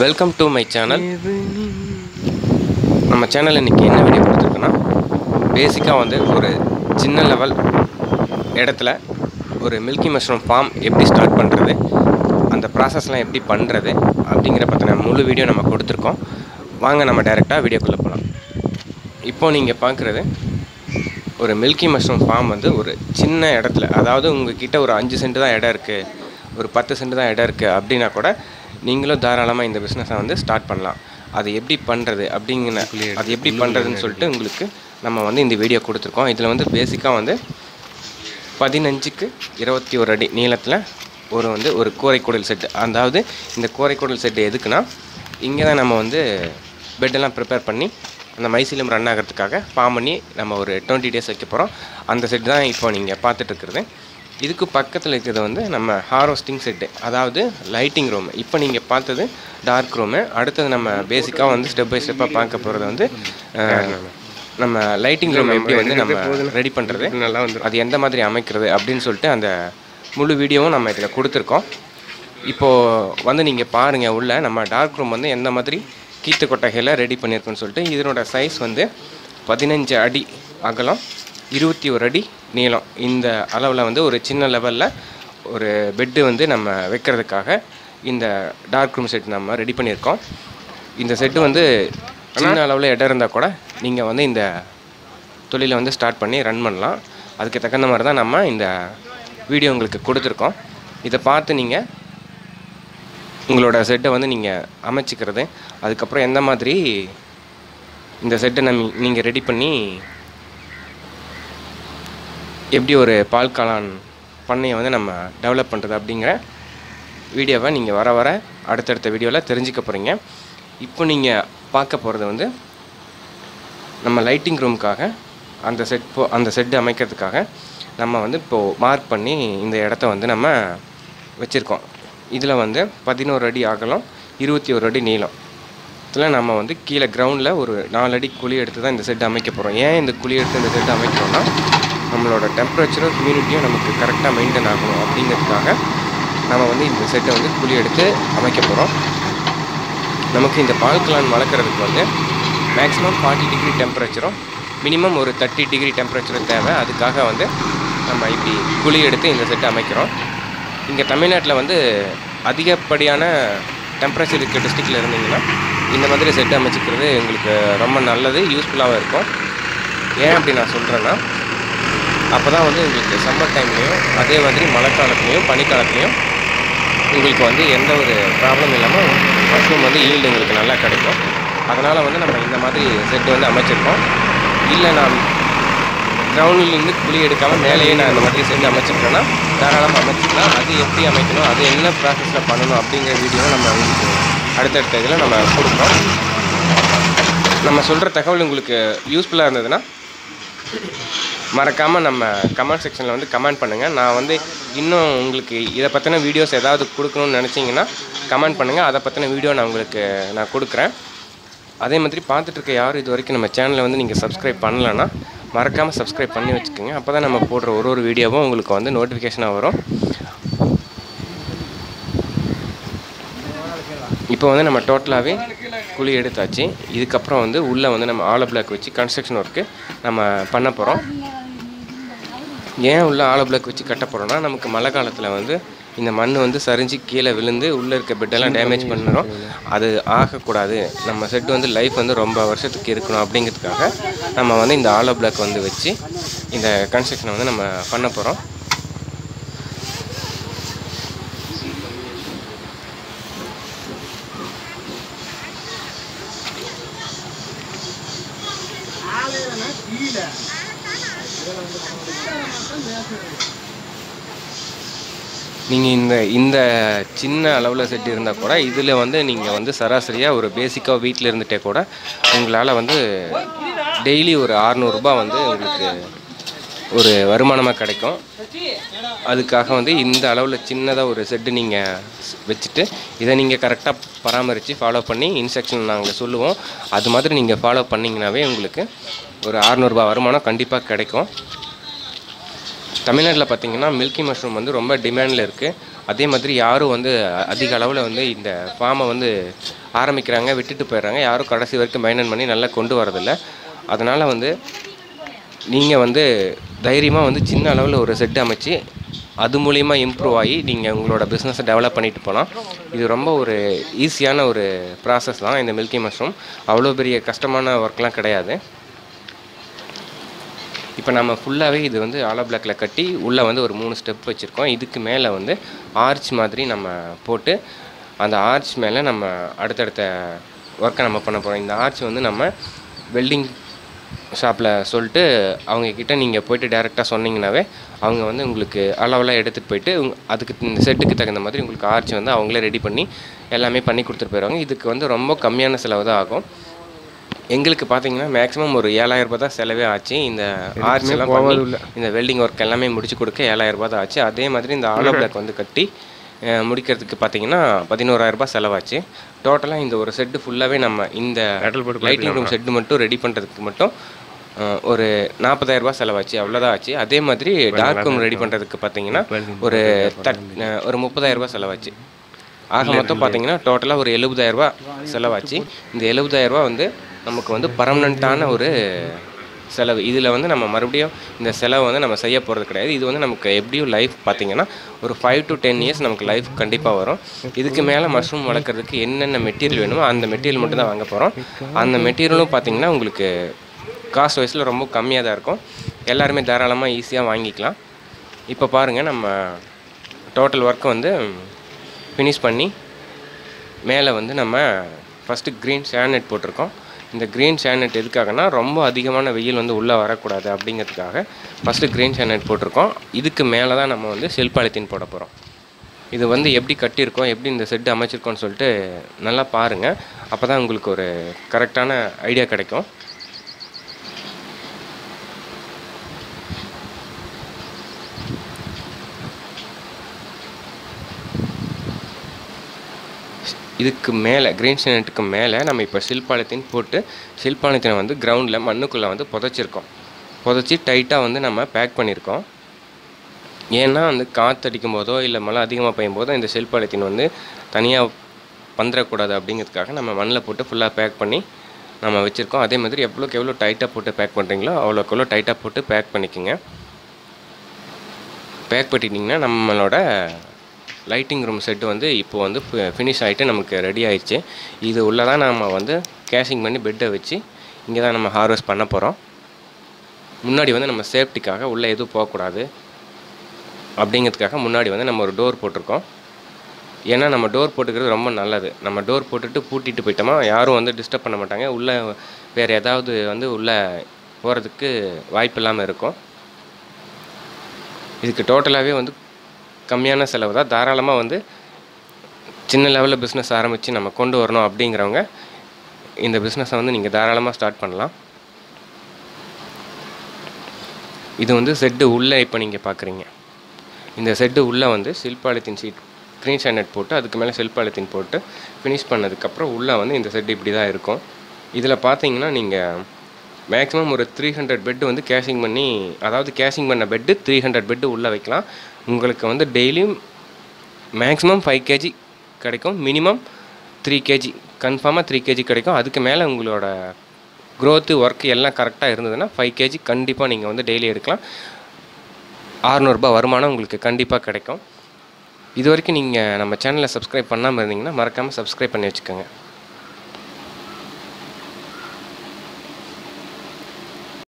Welcome to my channel நம்ம channel இன்றைக்கி என்ன வீடியோ கொடுத்துருக்குன்னா பேசிக்காக வந்து ஒரு சின்ன லெவல் இடத்துல ஒரு மில்கி மஷ்ரூம் ஃபார்ம் எப்படி ஸ்டார்ட் பண்ணுறது அந்த ப்ராசஸ்லாம் எப்படி பண்ணுறது அப்படிங்கிற பற்றின முழு வீடியோ நம்ம கொடுத்துருக்கோம். வாங்க நம்ம டைரெக்டாக வீடியோக்குள்ளே போகலாம் இப்போ நீங்கள் பார்க்குறது ஒரு மில்கி மஷ்ரூம் ஃபார்ம் வந்து ஒரு சின்ன இடத்துல அதாவது உங்ககிட்ட ஒரு அஞ்சு சென்ட் தான் இடம் இருக்குது ஒரு பத்து சென்ட் தான் இடம் இருக்குது அப்படின்னா கூட நீங்களும் தாராளமாக இந்த பிஸ்னஸை வந்து ஸ்டார்ட் பண்ணலாம். அது எப்படி பண்ணுறது அப்படிங்கிற அது எப்படி பண்ணுறதுன்னு சொல்லிட்டு உங்களுக்கு நம்ம வந்து இந்த வீடியோ கொடுத்துருக்கோம். இதில் வந்து பேசிக்காக வந்து பதினஞ்சுக்கு இருபத்தி ஒரு அடி நீளத்தில் ஒரு வந்து ஒரு கூரைக்குடல் செட்டு அதாவது இந்த கூரைக்குடல் செட்டு எதுக்குன்னா இங்கே தான் நம்ம வந்து பெட்டெல்லாம் ப்ரிப்பேர் பண்ணி அந்த மைசீலம் ரன் ஆகிறதுக்காக ஃபார்ம் பண்ணி நம்ம ஒரு டுவெண்ட்டி டேஸ் வைக்க போகிறோம் அந்த செட்டு தான் இப்போ நீங்கள் பார்த்துட்டு இருக்கிறது. இதுக்கு பக்கத்தில் இருக்கிறது வந்து நம்ம ஹார்வெஸ்டிங் செட்டு அதாவது லைட்டிங் ரூம் இப்போ நீங்கள் பார்த்தது டார்க் ரூமு அடுத்தது நம்ம பேசிக்காக வந்து ஸ்டெப் பை ஸ்டெப்பாக பார்க்க போகிறது வந்து நம்ம லைட்டிங் ரூம் எப்படி வந்து நம்ம ரெடி பண்ணுறது நல்லா வந்து அது எந்த மாதிரி அமைக்கிறது அப்படின்னு சொல்லிட்டு அந்த முழு வீடியோவும் நம்ம இதில் கொடுத்துருக்கோம். இப்போது வந்து நீங்கள் பாருங்கள் உள்ளே நம்ம டார்க் ரூம் வந்து எந்த மாதிரி கீத்து கொட்டகையில் ரெடி பண்ணியிருக்கோன்னு சொல்லிட்டு இதனோட சைஸ் வந்து பதினஞ்சு அடி அகலம். இருபத்தி ஒரு அடி நீளம். இந்த அளவில் வந்து ஒரு சின்ன லெவலில் ஒரு பெட்டு வந்து நம்ம வைக்கிறதுக்காக இந்த டார்க் ரூம் செட் நம்ம ரெடி பண்ணியிருக்கோம். இந்த செட்டு வந்து சின்ன அளவில் இடம் இருந்தால் கூட நீங்கள் வந்து இந்த தொழிலை வந்து ஸ்டார்ட் பண்ணி ரன் பண்ணலாம். அதுக்கு தகுந்த மாதிரி தான் நம்ம இந்த வீடியோ உங்களுக்கு கொடுத்துருக்கோம். இதை பார்த்து நீங்கள் உங்களோட செட்டை வந்து நீங்கள் அமைச்சிக்கிறது அதுக்கப்புறம் எந்த மாதிரி இந்த செட்டை நம்ம நீங்கள் ரெடி பண்ணி எப்படி ஒரு பால் காளான் பண்ணையை வந்து நம்ம டெவலப் பண்ணுறது அப்படிங்கிற வீடியோவை நீங்கள் வர வர அடுத்தடுத்த வீடியோவில் தெரிஞ்சுக்க போகிறீங்க இப்போ நீங்கள் பார்க்க போகிறது வந்து நம்ம லைட்டிங் ரூமுக்காக அந்த செட் போ அந்த செட்டு அமைக்கிறதுக்காக நம்ம வந்து இப்போது மார்க் பண்ணி இந்த இடத்த வந்து நம்ம வச்சுருக்கோம். இதில் வந்து பதினோரு அடி அகலம் இருபத்தி ஒரு அடி நீளம். இதில் நம்ம வந்து கீழே கிரவுண்டில் ஒரு நாலு அடி குழி எடுத்து தான் இந்த செட் அமைக்க போகிறோம் ஏன் இந்த குழி எடுத்து இந்த செட் அமைக்கிறோம்னா நம்மளோட டெம்பரேச்சரும் ஹியூமிடிட்டியும் நமக்கு கரெக்டாக மெயின்டைன் ஆகணும் அப்படிங்கிறதுக்காக நம்ம வந்து இந்த செட்டை வந்து குழி எடுத்து அமைக்க போகிறோம் நமக்கு இந்த பால் கிளான் வளர்க்குறதுக்கு வந்து மேக்ஸிமம் ஃபார்ட்டி டிகிரி டெம்பரேச்சரும் மினிமம் ஒரு தேர்ட்டி டிகிரி டெம்பரேச்சரும் தேவை. அதுக்காக வந்து நம்ம இப்படி குழி எடுத்து இந்த செட்டை அமைக்கிறோம். இங்கே தமிழ்நாட்டில் வந்து அதிகப்படியான டெம்பரேச்சர் இருக்க டிஸ்ட்ரிக்டில் இருந்தீங்கன்னா இந்த மாதிரி செட்டு அமைச்சிக்கிறது எங்களுக்கு ரொம்ப நல்லது யூஸ்ஃபுல்லாகவும் இருக்கும். ஏன் அப்படி நான் சொல்கிறேன்னா அப்போ தான் வந்து உங்களுக்கு சம்மர் டைம்லேயும் அதே மாதிரி மழை காலத்துலேயும் பனிக்காலத்துலேயும் உங்களுக்கு வந்து எந்த ஒரு ப்ராப்ளம் இல்லாமல் மஷ்ரூம் வந்து ஈல்டு உங்களுக்கு நல்லா கிடைக்கும். அதனால் வந்து நம்ம இந்த மாதிரி செட்டு வந்து அமைச்சிருக்கோம். இல்லை நான் கிரவுண்ட்லேருந்து குழி எடுக்காமல் மேலேயே நான் இந்த மாதிரி செட்டு அமைச்சிருக்கேன்னா தாராளமாக அமைச்சிக்கலாம். அது எப்படி அமைக்கணும் அது என்ன ப்ராசஸில் பண்ணணும் அப்படிங்கிற வீடியோ நம்ம உங்களுக்கு அடுத்தடுத்த இதில் நம்ம கொடுக்குறோம் நம்ம சொல்கிற தகவல் உங்களுக்கு யூஸ்ஃபுல்லாக இருந்ததுன்னா மறக்காமல் நம்ம கமெண்ட் செக்ஷனில் வந்து கமெண்ட் பண்ணுங்கள் நான் வந்து இன்னும் உங்களுக்கு இதை பற்றின வீடியோஸ் ஏதாவது கொடுக்கணும்னு நினச்சிங்கன்னா கமெண்ட் பண்ணுங்கள் அதை பற்றின வீடியோ நான் உங்களுக்கு நான் கொடுக்குறேன். அதே மாதிரி பார்த்துட்ருக்க யாரும் இது வரைக்கும் நம்ம சேனலை வந்து நீங்கள் சப்ஸ்கிரைப் பண்ணலன்னா மறக்காமல் சப்ஸ்கிரைப் பண்ணி வச்சுக்கோங்க. அப்போ தான் நம்ம போடுற ஒரு ஒரு வீடியோவும் உங்களுக்கு வந்து நோட்டிஃபிகேஷனாக வரும். இப்போ வந்து நம்ம டோட்டலாகவே குழி எடுத்தாச்சு. இதுக்கப்புறம் வந்து உள்ளே வந்து நம்ம ஆலோ பிளாக் வச்சு கன்ஸ்ட்ரக்ஷன் ஒர்க்கு நம்ம பண்ண போகிறோம் ஏன் உள்ள ஆலோ பிளாக் வச்சு கட்ட போகிறோம்னா நமக்கு மழை காலத்தில் வந்து இந்த மண் வந்து சரிஞ்சு கீழே விழுந்து உள்ளே இருக்க பெட்டெல்லாம் டேமேஜ் பண்ணிடும் அது ஆகக்கூடாது. நம்ம செட் வந்து லைஃப் வந்து ரொம்ப வருஷத்துக்கு இருக்கணும் அப்படிங்கிறதுக்காக நம்ம வந்து இந்த ஆலோ பிளாக் வந்து வச்சு இந்த கன்ஸ்ட்ரக்ஷனை வந்து நம்ம பண்ண போகிறோம் நீங்கள் இந்த இந்த சின்ன அளவில் செட் இருந்தால் கூட இதில் வந்து நீங்கள் வந்து சராசரியாக ஒரு பேசிக்காக வீட்டில் இருந்துகிட்டே கூட உங்களால் வந்து டெய்லி ஒரு அறநூறுபா வந்து உங்களுக்கு ஒரு வருமானமாக கிடைக்கும். அதுக்காக வந்து இந்த அளவில் சின்னதாக ஒரு செட்டு நீங்கள் வச்சுட்டு இதை நீங்கள் கரெக்டாக பராமரித்து ஃபாலோ பண்ணி இன்ஸ்ட்ரக்ஷன் நாங்கள் சொல்லுவோம். அது மாதிரி நீங்கள் ஃபாலோ பண்ணிங்கனாவே உங்களுக்கு ஒரு அறநூறுபா வருமானம் கண்டிப்பாக கிடைக்கும். தமிழ்நாட்டில் பார்த்தீங்கன்னா மில்கி மஷ்ரூம் வந்து ரொம்ப டிமாண்டில் இருக்குது அதே மாதிரி யாரும் வந்து அதிக அளவில் வந்து இந்த ஃபார்மை வந்து ஆரம்பிக்கிறாங்க விட்டுட்டு போயிடுறாங்க. யாரும் கடைசி வரைக்கும் மெயின்டைன் பண்ணி நல்லா கொண்டு வரதில்ல. அதனால் வந்து நீங்கள் வந்து தைரியமாக வந்து சின்ன அளவில் ஒரு செட் அமைச்சு அது மூலிமா இம்ப்ரூவ் ஆகி நீங்கள் உங்களோட பிஸ்னஸை டெவலப் பண்ணிட்டு போகலாம் இது ரொம்ப ஒரு ஈஸியான ஒரு ப்ராசஸ் தான் இந்த மில்கி மஷ்ரூம் அவ்வளோ பெரிய கஷ்டமான ஒர்க்லாம் கிடையாது. இப்போ நம்ம ஃபுல்லாகவே இது வந்து ஆலோ பிளாக்கில் கட்டி உள்ளே வந்து ஒரு மூணு ஸ்டெப் வச்சுருக்கோம். இதுக்கு மேலே வந்து ஆர்ச் மாதிரி நம்ம போட்டு அந்த ஆர்ச் மேலே நம்ம அடுத்தடுத்த ஒர்க்கை நம்ம பண்ண போகிறோம் இந்த ஆர்ச் வந்து நம்ம வெல்டிங் ஷாப்பில் சொல்லிட்டு அவங்கக்கிட்ட நீங்கள் போய்ட்டு டேரெக்டாக சொன்னீங்கனாவே அவங்க வந்து உங்களுக்கு அளவெல்லாம் எடுத்துகிட்டு போயிட்டு அதுக்கு இந்த செட்டுக்கு தகுந்த மாதிரி உங்களுக்கு ஆர்ச் வந்து அவங்களே ரெடி பண்ணி எல்லாமே பண்ணி கொடுத்துட்டு போயிடுவாங்க இதுக்கு வந்து ரொம்ப கம்மியான செலவு தான் ஆகும். எங்களுக்கு பார்த்தீங்கன்னா மேக்ஸிமம் ஒரு ஏழாயிரம் ரூபாய் தான் செலவே ஆச்சு. இந்த ஆர்ச் எல்லாம் பண்ணி இந்த வெல்டிங் ஒர்க் எல்லாமே முடிச்சு கொடுக்க ஏழாயிரம் ரூபாய் தான் ஆச்சு. அதே மாதிரி இந்த ஆலோ பிளாக் வந்து கட்டி முடிக்கிறதுக்கு பார்த்தீங்கன்னா பதினோராயிரம் ரூபாய் செலவாச்சு. டோட்டலாக இந்த ஒரு செட்டு ஃபுல்லாகவே நம்ம இந்த லைட்டிங் ரூம் செட்டு மட்டும் ரெடி பண்ணுறதுக்கு மட்டும் ஒரு நாற்பதாயிரம் ரூபாய் செலவாச்சு. அவ்வளோதான் ஆச்சு. அதே மாதிரி டார்க் ரூம் ரெடி பண்ணுறதுக்கு பார்த்தீங்கன்னா ஒரு தட் ஒரு முப்பதாயிரம் ரூபாய் செலவாச்சு. ஆக மொத்தம் பார்த்தீங்கன்னா டோட்டலாக ஒரு 70000 ரூபாய் செலவாச்சு. இந்த 70000 ரூபாய் வந்து நமக்கு வந்து பர்மனண்ட்டான ஒரு செலவு. இதில் வந்து நம்ம மறுபடியும் இந்த செலவு வந்து நம்ம செய்ய போகிறது கிடையாது. இது வந்து நமக்கு எப்படியும் லைஃப் பார்த்தீங்கன்னா ஒரு ஃபைவ் டு டென் இயர்ஸ் நமக்கு லைஃப் கண்டிப்பாக வரும். இதுக்கு மேலே மஷ்ரூம் வளர்க்குறதுக்கு என்னென்ன மெட்டீரியல் வேணுமோ அந்த மெட்டீரியல் மட்டும் தான் வாங்க போகிறோம் அந்த மெட்டீரியலும் பார்த்தீங்கன்னா உங்களுக்கு காஸ்ட் வைஸில் ரொம்ப கம்மியாக தான் இருக்கும். எல்லாருமே தாராளமாக ஈஸியாக வாங்கிக்கலாம். இப்போ பாருங்கள் நம்ம டோட்டல் ஒர்க்கை வந்து ஃபினிஷ் பண்ணி மேலே வந்து நம்ம ஃபஸ்ட்டு க்ரீன் சேனட் போட்டிருக்கோம். இந்த க்ரீன் சேனட் எதுக்காகனா ரொம்ப அதிகமான வெயில் வந்து உள்ளே வரக்கூடாது அப்படிங்கிறதுக்காக ஃபஸ்ட்டு க்ரீன் சேனட் போட்டிருக்கோம். இதுக்கு மேலே தான் நம்ம வந்து செல்பாலித்தீன் போட போகிறோம் இது வந்து எப்படி கட்டியிருக்கோம் எப்படி இந்த செட்டு அமைச்சிருக்கோம்னு சொல்லிட்டு நல்லா பாருங்கள் அப்போ தான் உங்களுக்கு ஒரு கரெக்டான ஐடியா கிடைக்கும். இதுக்கு மேலே கிரீன் சிமெண்ட்டுக்கு மேலே நம்ம இப்போ சில்பாலத்தின் போட்டு சில்பாலத்தினை வந்து கிரவுண்டில் மண்ணுக்குள்ளே வந்து புதைச்சிருக்கோம். புதைச்சி டைட்டாக வந்து நம்ம பேக் பண்ணியிருக்கோம் ஏன்னா வந்து காற்றடிக்கும் போதோ இல்லை மழை அதிகமாக பெய்யும் போதோ இந்த சில்பாலத்தின் வந்து தனியாக பந்துடக்கூடாது அப்படிங்கிறதுக்காக நம்ம மண்ணில் போட்டு ஃபுல்லாக பேக் பண்ணி நம்ம வச்சுருக்கோம். அதே மாதிரி எவ்வளோக்கு எவ்வளோ டைட்டாக போட்டு பேக் பண்ணுறீங்களோ அவ்வளோக்கு எவ்வளோ டைட்டாக போட்டு பேக் பண்ணிக்கோங்க. பேக் பண்ணிட்டீங்கன்னா நம்மளோட லைட்டிங் ரூம் செட்டு வந்து இப்போ வந்து ஃபினிஷ் ஆகிட்டு நமக்கு ரெடி ஆயிடுச்சு. இது உள்ளே தான் நம்ம வந்து கேஷிங் பண்ணி பெட்டை வச்சு இங்கே தான் நம்ம ஹார்வெஸ்ட் பண்ண போகிறோம் முன்னாடி வந்து நம்ம சேஃப்டிக்காக உள்ளே எதுவும் போகக்கூடாது. அப்படிங்கிறதுக்காக முன்னாடி வந்து நம்ம ஒரு டோர் போட்டிருக்கோம். ஏன்னா நம்ம டோர் போட்டுக்கிறது ரொம்ப நல்லது. நம்ம டோர் போட்டுட்டு பூட்டிட்டு போயிட்டோமா யாரும் வந்து டிஸ்டர்ப் பண்ண மாட்டாங்க. உள்ளே வேறு ஏதாவது வந்து உள்ளே போகிறதுக்கு வாய்ப்பு இல்லாமல் இருக்கும். இதுக்கு டோட்டலாகவே வந்து கம்மியான செலவு தான். தாராளமாக வந்து சின்ன லெவலில் பிஸ்னஸ் ஆரம்பித்து நம்ம கொண்டு வரணும் அப்படிங்கிறவங்க இந்த பிஸ்னஸை வந்து நீங்கள் தாராளமாக ஸ்டார்ட் பண்ணலாம். இது வந்து செட்டு உள்ளே இப்போ நீங்கள் பார்க்குறீங்க இந்த செட்டு உள்ளே வந்து சில்பாலித்தின் சீட் க்ரீன் சாண்டட் போட்டு அதுக்கு மேலே சில்பாலித்தின் போட்டு ஃபினிஷ் பண்ணதுக்கப்புறம் உள்ளே வந்து இந்த செட்டு இப்படி தான் இருக்கும். இதில் பார்த்தீங்கன்னா நீங்கள் மேக்ஸிமம் ஒரு த்ரீ ஹண்ட்ரட் பெட்டு வந்து கேஷிங் பண்ணி அதாவது கேஷிங் பண்ண பெட்டு த்ரீ ஹண்ட்ரட் பெட்டு உள்ளே வைக்கலாம். உங்களுக்கு வந்து டெய்லியும் மேக்ஸிமம் ஃபைவ் கேஜி கிடைக்கும். மினிமம் த்ரீ கேஜி கன்ஃபார்மாக த்ரீ கேஜி கிடைக்கும். அதுக்கு மேலே உங்களோட க்ரோத்து ஒர்க் எல்லாம் கரெக்டாக இருந்ததுன்னா ஃபைவ் கேஜி கண்டிப்பாக நீங்கள் வந்து டெய்லி எடுக்கலாம். ஆறுநூறுபா வருமானம் உங்களுக்கு கண்டிப்பாக கிடைக்கும். இது வரைக்கும் நீங்கள் நம்ம சேனலை சப்ஸ்கிரைப் பண்ணாமல் இருந்தீங்கன்னா மறக்காமல் சப்ஸ்கிரைப் பண்ணி வச்சுக்கோங்க.